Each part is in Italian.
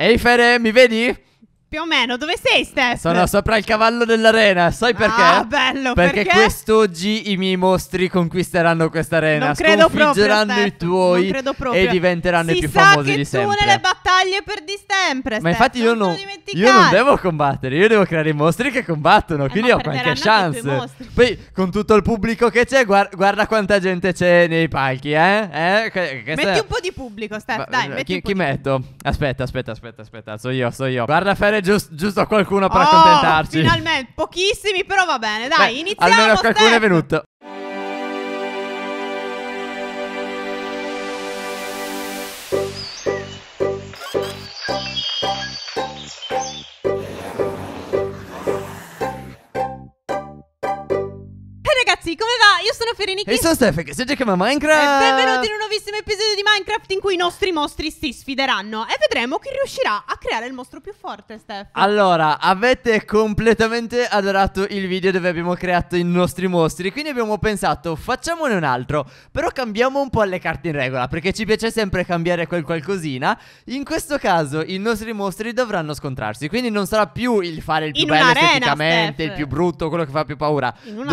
Ehi Fere, mi vedi? Più o meno, dove sei Steph? Sono sopra il cavallo dell'arena, sai perché? Ah, bello, perché? perché? quest'oggi i miei mostri conquisteranno questa arena, Non credo proprio, sconfiggeranno i tuoi non credo proprio. e diventeranno si i più sa famosi che di tu sempre. nelle battaglie perdi sempre, Ma infatti io non, io non devo combattere, io devo creare i mostri che combattono, quindi ma ho qualche chance. Poi con tutto il pubblico che c'è, guar- guarda quanta gente c'è nei palchi, eh? eh? Questa Metti un po' di pubblico, Steph, Ma- dai, metti chi, chi metto? Aspetta, aspetta, aspetta, aspetta, so io, so io. Guarda Fere, gius- giusto qualcuno per Oh, accontentarci. finalmente, pochissimi, però va bene, dai, Beh, iniziamo, Almeno qualcuno Steph. è venuto. Ragazzi, come va? Io sono Fereniki E sono Steph, che si gioca a e Minecraft. benvenuti in un nuovissimo episodio di Minecraft in cui i nostri mostri si sfideranno e vedremo chi riuscirà a creare il mostro più forte, Steph. Allora, avete completamente adorato il video dove abbiamo creato i nostri mostri, quindi abbiamo pensato facciamone un altro, però cambiamo un po' le carte in regola, perché ci piace sempre cambiare quel qualcosina. In questo caso i nostri mostri dovranno scontrarsi, quindi non sarà più il fare il più In bello esteticamente, Steph. il più brutto, quello che fa più paura. In un'arena.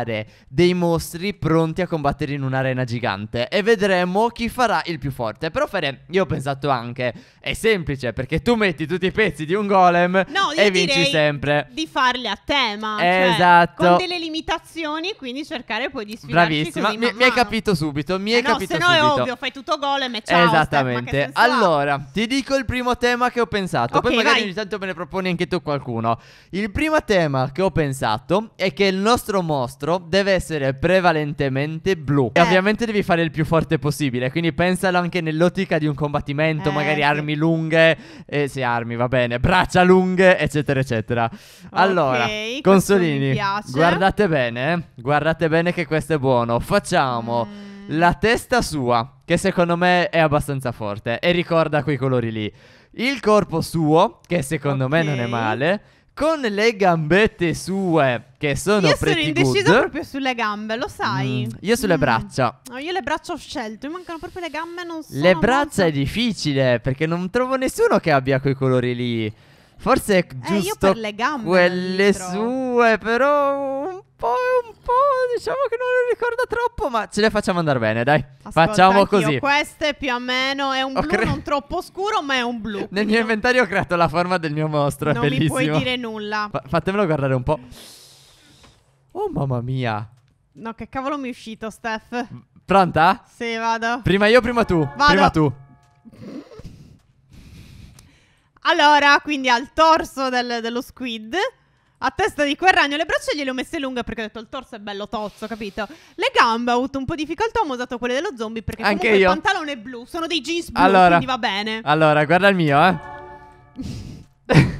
Fare dei mostri pronti a combattere in un'arena gigante e vedremo chi farà il più forte. Però Fere, io ho pensato anche, è semplice, perché tu metti tutti i pezzi di un golem No, e vinci sempre. di farli a tema, cioè, Esatto. con delle limitazioni, quindi cercare poi di sfidarci Bravissima, mi, mi hai capito subito, mi hai Eh no, capito se no subito. è ovvio, fai tutto golem e ciao, Steph, Esattamente. ha? Allora, ti dico il primo tema che ho pensato. Ok, Poi magari vai. ogni tanto me ne proponi anche tu qualcuno. Il primo tema che ho pensato è che il nostro mostro deve essere prevalentemente blu. E Eh. ovviamente devi fare il più forte possibile. Quindi pensalo anche nell'ottica di un combattimento. Eh, magari sì. armi lunghe. Eh, sì, armi, va bene. Braccia lunghe, eccetera, eccetera. allora, questo consolini, guardate bene. eh. Guardate bene che questo è buono. Facciamo. Mm. La testa sua, che secondo me è abbastanza forte e ricorda quei colori lì. Il corpo suo, che secondo me non è male. Con le gambette sue, che sono Io sono pretty indecisa good. proprio sulle gambe, lo sai? Mm, io sulle Mm. braccia. No, io le braccia ho scelto, mi mancano proprio le gambe, non so. Le braccia è difficile perché non trovo nessuno che abbia quei colori lì. Forse è Eh, io giusto per le gambe quelle sue, però un po', diciamo che non le ricorda troppo, ma ce le facciamo andare bene, dai. Ascolta, Facciamo così. Questo è più o meno, è un Ho blu cre- non troppo scuro, ma è un blu. Nel mio non- inventario ho creato la forma del mio mostro, Non è mi bellissimo. puoi dire nulla. Fa- fatemelo guardare un po'. Oh mamma mia. No, che cavolo mi è uscito, Steph? Pronta? Sì, vado. Prima io, prima tu. Vado. Prima tu. Allora, quindi al torso del- dello squid. A testa di quel ragno, le braccia gliele ho messe lunghe perché ho detto il torso è bello tozzo, capito? Le gambe ho avuto un po' di difficoltà, ho usato quelle dello zombie perché Anche comunque io. il pantalone è blu, sono dei jeans blu, Allora. quindi va bene. Allora, guarda il mio, eh.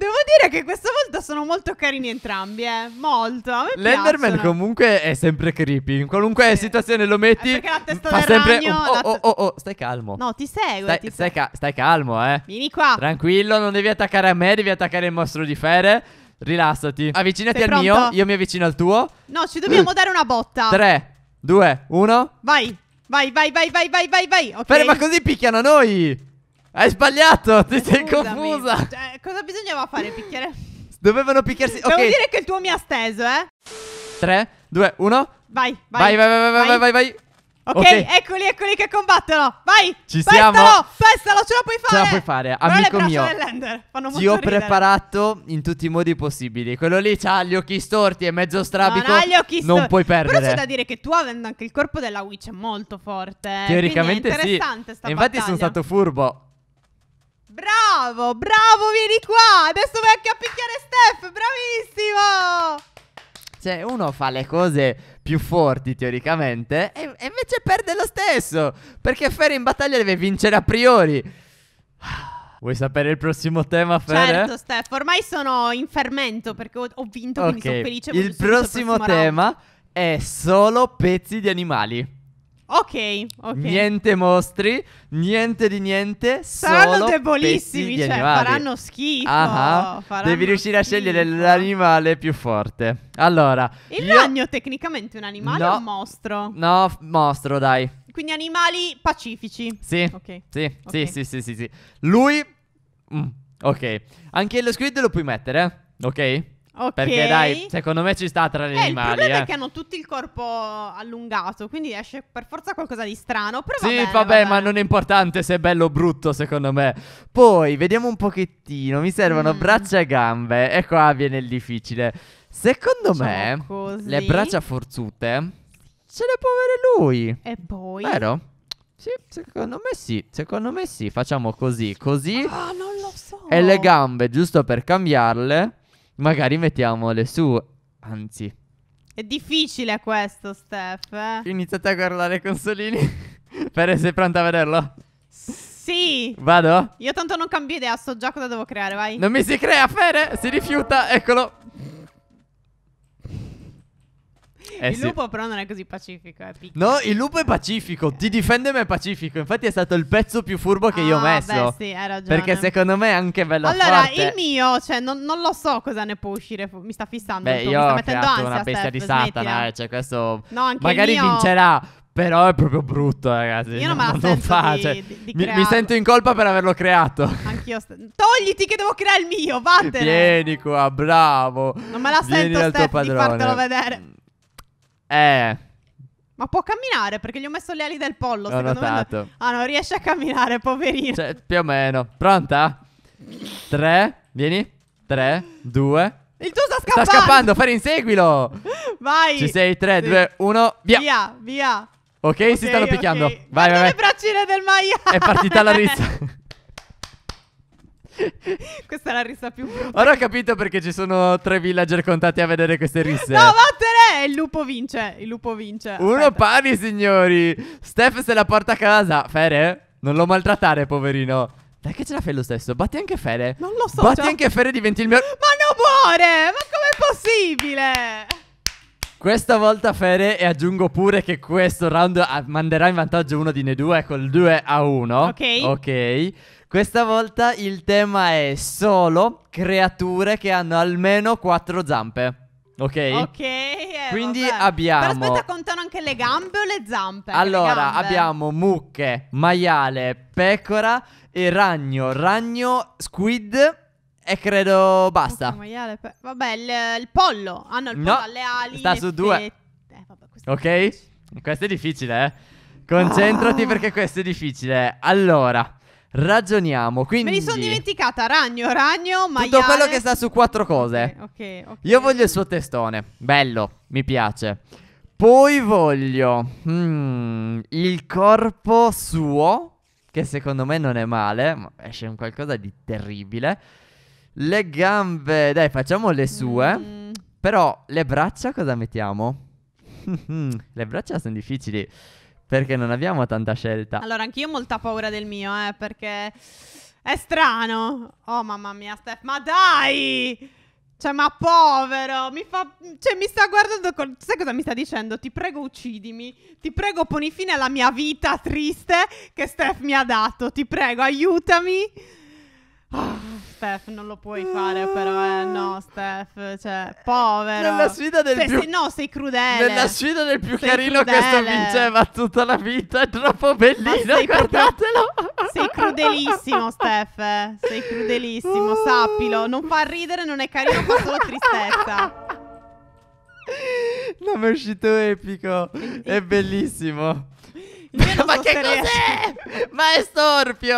Devo dire che questa volta sono molto carini entrambi, eh. Molto. L'Enderman piacciono. comunque è sempre creepy. In qualunque Sì. situazione lo metti. Eh, perché la testa fa del sempre. ragno, un- oh, oh, oh, oh, stai calmo. No, ti seguo. Stai, ti stai ca- stai calmo, eh. Vieni qua. Tranquillo, non devi attaccare a me, devi attaccare il mostro di Fere. Rilassati. Avvicinati Sei al mio, pronto? io mi avvicino al tuo. No, ci dobbiamo dare una botta. 3, 2, 1. Vai. Vai, vai, vai, vai, vai, vai, vai. Ok. Fere, ma così picchiano noi! Hai sbagliato, ti sei confusa. Cioè, cosa bisognava fare? Picchiare? Dovevano picchiarsi. Devo Ok, dire che il tuo mi ha steso, eh. 3, 2, 1. Vai, Vai, vai. vai, vai, vai, vai, vai, vai. Ok, Ok. eccoli, eccoli che combattono. Vai. Ci pestalo, siamo. Pestalo, ce la puoi fare. Ce la puoi fare, amico le mio. dell'Ender. Fanno Ti ho ridere. preparato in tutti i modi possibili. Quello lì ha gli occhi storti e mezzo strabico. Non ha gli occhi non sto- puoi Però c'è perdere. da dire che tu avendo anche il corpo della witch è molto forte. eh. Teoricamente è sì. interessante sta E infatti battaglia. sono stato furbo. Bravo, bravo, vieni qua. Adesso vai anche a picchiare Steph. Bravissimo. Cioè, uno fa le cose più forti teoricamente e, e invece perde lo stesso. Perché Fere in battaglia deve vincere a priori. Vuoi sapere il prossimo tema, Fere? Certo, Steph, ormai sono in fermento perché ho, ho vinto, quindi sono felice. Il prossimo round. tema è solo pezzi di animali. Ok, ok. Niente mostri, niente di niente, Saranno solo debolissimi, cioè animali. faranno schifo. Ah, faranno Devi riuscire a scegliere schifo. l'animale più forte. Allora, Il io- ragno tecnicamente è un animale No. o un mostro? No, mostro, dai. quindi animali pacifici. Sì. Ok. Sì, Ok. sì, sì, sì, sì, sì. Lui... mm, ok. Anche lo squid lo puoi mettere, eh? Ok? Ok. Perché dai, secondo me ci sta tra gli Eh, il animali, problema eh. è che hanno tutti il corpo allungato, quindi esce per forza qualcosa di strano. Però Sì, va bene, vabbè, va ma non è importante se è bello o brutto, secondo me. Poi, vediamo un pochettino. Mi servono Mm. braccia e gambe. E qua viene il difficile. Secondo Facciamo me, così. le braccia forzute ce le può avere lui. E poi. Vero? Sì, secondo me sì. Secondo me sì. Facciamo così, così. Ah, non lo so. E le gambe, giusto per cambiarle, magari mettiamole su. Anzi, È difficile questo, Steph. eh. iniziate a guardare i consolini. Pere, sei pronta a vederlo? Sì. Vado? Io tanto non cambio idea, so già cosa devo creare, vai. Non mi si crea, Fere! Si rifiuta, eccolo. Eh il sì. lupo però non è così pacifico, è piccolo. No, il lupo è pacifico. Ti difende ma è pacifico. Infatti è stato il pezzo più furbo che io ho Ah, messo. Beh, sì, hai ragione. Perché secondo me è anche bello Allora, forte. il mio, cioè, non, non lo so cosa ne può uscire. fu- Mi sta fissando. Beh, io mi sta ho mettendo ansia, una bestia Steph, di Satana. eh, Cioè, questo No, anche magari mio... vincerà. Però è proprio brutto, ragazzi. Io non me la non sento fa, di- cioè, di- di mi, mi sento in colpa per averlo creato. Anch'io. st- Togliti che devo creare il mio, vattene. Vieni qua, bravo. Non me la Vieni sento, Steph, di fartelo vedere. Eh, Ma può camminare perché gli ho messo le ali del pollo. ho secondo me. notato. Ah, non riesce a camminare, poverino. Cioè, più o meno. Pronta? 3, vieni. 3, 2. il tuo sta Sta scappando. scappando, Fare inseguilo. Vai. Ci sei, 3, Sì. 2, 1, via. Via, via. Ok, si Ok, stanno picchiando. Vai, Guarda vai, le vai. braccine del maiale. È partita la rissa. Questa è la rissa più brutta. Ora ho capito perché ci sono tre villager contati a vedere queste risse. No, vattene! Il lupo vince. Il lupo vince. Uno Aspetta. pari, signori. Steph se la porta a casa. Fere? Non lo maltrattare, poverino. Dai che ce la fai lo stesso. Batti anche Fere. Non lo so. Batti cioè- anche Fere, diventi il mio... Ma non muore! Ma com'è possibile? Questa volta Fere e aggiungo pure che questo round manderà in vantaggio uno di noi due col 2 a 1. Ok. Ok. Questa volta il tema è solo creature che hanno almeno quattro zampe. Ok? Ok. eh, Quindi vabbè. abbiamo- Però aspetta, contano anche le gambe o le zampe? Anche le Allora, gambe. abbiamo mucche, maiale, pecora e ragno. Ragno, squid e credo basta. Ok, maiale, pe- Vabbè, il, il pollo. Hanno il pollo No, alle ali. sta le su due. fette. Eh, vabbè, questo è Ok? Questo è difficile, eh. Concentrati Ah. perché questo è difficile. Allora, ragioniamo. Me Quindi li sono dimenticata. Ragno, ragno, maiale. tutto quello che sta su quattro cose. Ok, ok. ok. Io voglio il suo testone. Bello, mi piace. Poi voglio mm, il corpo suo, che secondo me non è male, ma esce un qualcosa di terribile. Le gambe, dai, facciamo le sue. Mm, Però le braccia cosa mettiamo? le braccia sono difficili perché non abbiamo tanta scelta. Allora, anch'io ho molta paura del mio, eh, perché è strano. Oh, mamma mia, Steph, ma dai! Cioè, ma povero, mi fa... Cioè, mi sta guardando con... Sai cosa mi sta dicendo? Ti prego, uccidimi. Ti prego, poni fine alla mia vita triste che Steph mi ha dato. Ti prego, aiutami. Ah, Steph, non lo puoi fare, però, eh. No, Steph, cioè, povero. Nella sfida del Sei- più- sei- no, sei crudele. Nella sfida del più Sei carino crudele. vinceva tutta la vita, è troppo bellino, guardatelo. Sei crudelissimo, Steph. eh. Sei crudelissimo, sappilo. Non fa ridere, non è carino, fa solo tristezza. No, mi è uscito epico, è bellissimo. Non Ma che cos'è? Ma è storpio!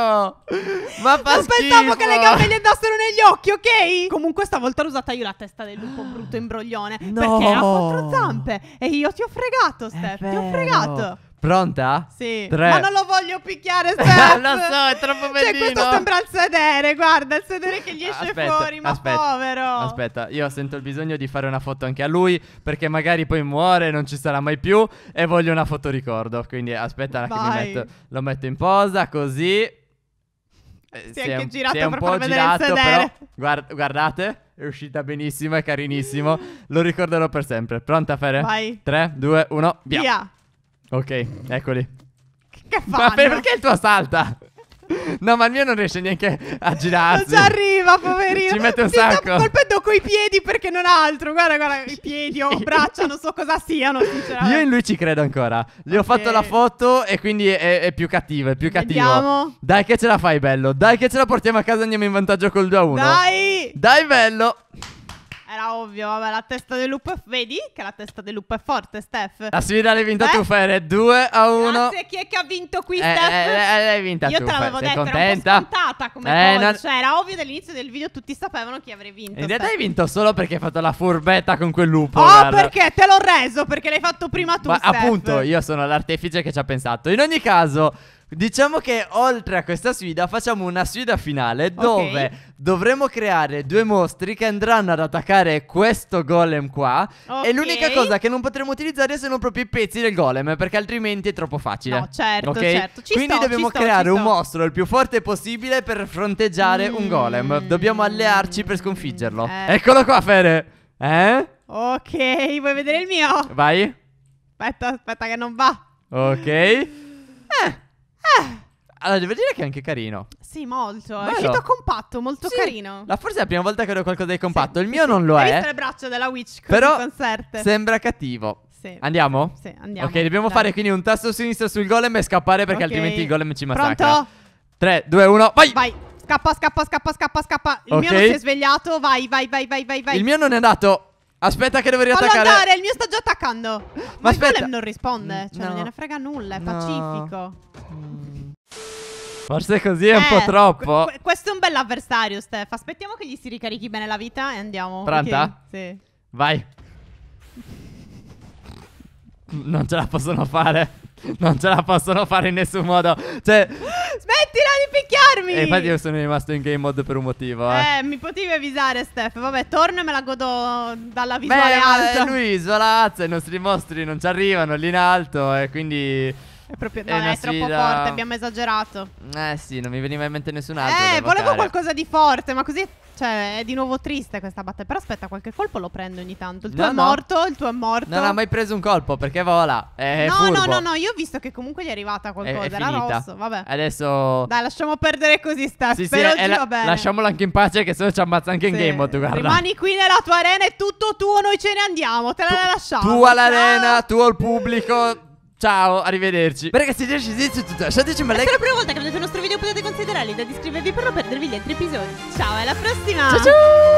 Ma fa Non pensavo che le gambe gli andassero negli occhi, ok? Comunque stavolta l'ho usata io la testa del lupo brutto imbroglione. No. Perché ha quattro zampe. E io ti ho fregato, Steph. Ti ho fregato. Pronta? Sì. Tre. Ma non lo voglio picchiare, Steph. Lo so, è troppo Cioè, bellino. questo sembra il sedere. Guarda, il sedere che gli esce Aspetta, fuori. Ma aspetta, povero. Aspetta, io sento il bisogno di fare una foto anche a lui perché magari poi muore, non ci sarà mai più e voglio una foto ricordo. Quindi aspetta che mi metto, lo metto in posa così. Eh, Si è anche un- girato si è un per po' far vedere il girato, sedere. però guard- guardate, è uscita benissimo, è carinissimo. Lo ricorderò per sempre. Pronta Fere? Vai. 3, 2, 1, via. Via. Ok, eccoli. Che Ma fanno? per- perché il tuo salta? No, ma il mio non riesce neanche a Non girarsi. ci arriva, poverino. Ci mette un Si sta sacco. colpendo coi piedi perché non ha altro. Guarda, guarda, i piedi o braccia, non so cosa siano. Io in lui ci credo ancora. Gli ho Ok. fatto la foto e quindi è, è più cattivo, è più cattivo. Vediamo. Dai che ce la fai, bello. Dai che ce la portiamo a casa e andiamo in vantaggio col 2 a 1. Dai! Dai, bello. Era ovvio, vabbè, la testa del lupo è... Vedi che la testa del lupo è forte, Steph? La sfida l'hai vinta Eh? tu, Fere. 2 a 1. Grazie, chi è che ha vinto qui, Eh, Steph? eh, eh, l'hai vinta Io tu, te l'avevo detto, contenta? era un po' scontata come Eh, cosa. non- Cioè, era ovvio dall'inizio del video, tutti sapevano chi avrei vinto. In realtà hai vinto solo perché hai fatto la furbetta con quel lupo. Oh, guarda. perché? Te l'ho reso, perché l'hai fatto prima tu, Ma Steph. appunto, io sono l'artefice che ci ha pensato. In ogni caso, diciamo che oltre a questa sfida facciamo una sfida finale dove dovremo creare due mostri che andranno ad attaccare questo golem qua. Ok. E l'unica cosa che non potremo utilizzare sono proprio i pezzi del golem, perché altrimenti è troppo facile. No, certo, Ok? certo. Ci Quindi sto, dobbiamo sto, creare un mostro il più forte possibile per fronteggiare un Mm. golem. Dobbiamo allearci per sconfiggerlo. Eh. Eccolo qua, Fere. Eh? Ok, vuoi vedere il mio? Vai. Aspetta, aspetta che non va. Ok. Eh. Allora, devo dire che è anche carino. Sì, molto. È Bello. uscito compatto, molto Sì. carino. La forse è la prima volta che vedo qualcosa di compatto. Sì, il mio sì. non lo Hai è. visto le braccia della witch Però sembra cattivo. Sì. Andiamo? Sì, andiamo. Ok, dobbiamo Dai. fare quindi un tasto sinistro sul golem e scappare perché Ok. altrimenti il golem ci massacra. Pronto? 3, 2, 1, vai! Vai. Scappa, scappa, scappa, scappa, scappa. Il Ok. mio non si è svegliato. Vai, vai, vai, vai, vai, vai. Il mio non è andato. Aspetta che devo Fallo riattaccare. andare, il mio sta già attaccando. Ma, Ma aspetta. golem non risponde. Cioè, No. non gliene frega nulla, è No. pacifico. Mm. Forse così è un po' Eh, troppo. que- questo è un bell'avversario, Steph. Aspettiamo che gli si ricarichi bene la vita e andiamo. Pronta? ok? Sì. Vai. Non ce la possono fare. Non ce la possono fare in nessun modo. Cioè, Smettila di picchiarmi! e infatti io sono rimasto in game mode per un motivo, eh. Eh, mi potevi avvisare, Steph. Vabbè, torno e me la godo dalla visuale Beh, alta. lui isolazza, i nostri mostri non ci arrivano lì in alto e quindi... È proprio È no, è troppo sfida- forte, abbiamo esagerato. Eh sì, non mi veniva in mente nessun altro. eh, volevo evocare. qualcosa di forte, ma così cioè è di nuovo triste questa battaglia. Però aspetta, qualche colpo lo prendo ogni tanto. Il tuo No, è no. morto, il tuo è morto. Non ha mai preso un colpo perché vola. È no, furbo. no, no, no, io ho visto che comunque gli è arrivata È, qualcosa, è era finita. rosso, vabbè. Adesso... Dai, lasciamo perdere così, Steph. Sì, sì, è oggi la- va bene. lasciamolo anche in pace che se no ci ammazza anche in Sì. game mode, guarda. Rimani qui nella tua arena, è tutto tuo, noi ce ne andiamo, te la lasciamo. Tu all'arena, tu al pubblico. Ciao, arrivederci. Beh, ragazzi, se ci siete tutto, lasciateci un bel Se like. è la prima volta che vedete il nostro video potete considerare di iscrivervi per non perdere gli altri episodi. Ciao, alla prossima! Ciao ciao.